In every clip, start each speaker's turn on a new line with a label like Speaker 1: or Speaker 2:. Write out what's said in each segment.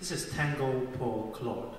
Speaker 1: This is Tango for Claude.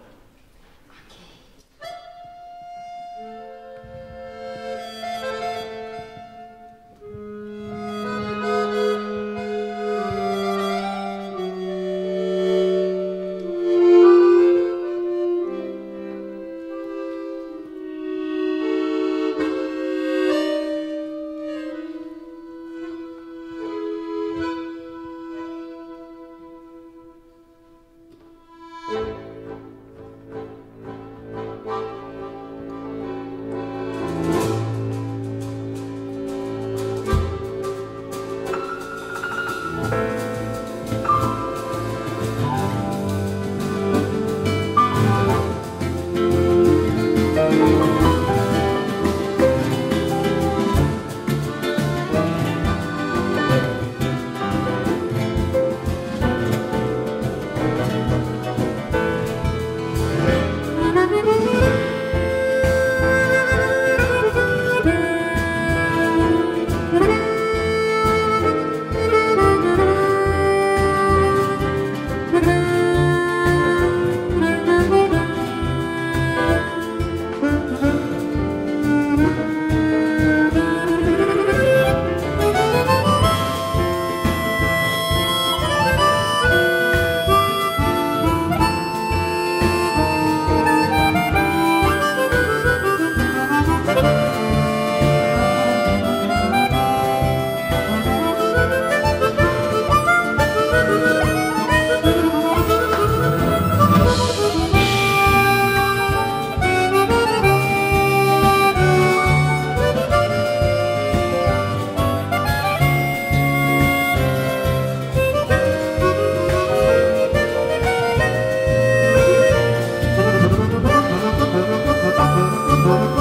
Speaker 2: You.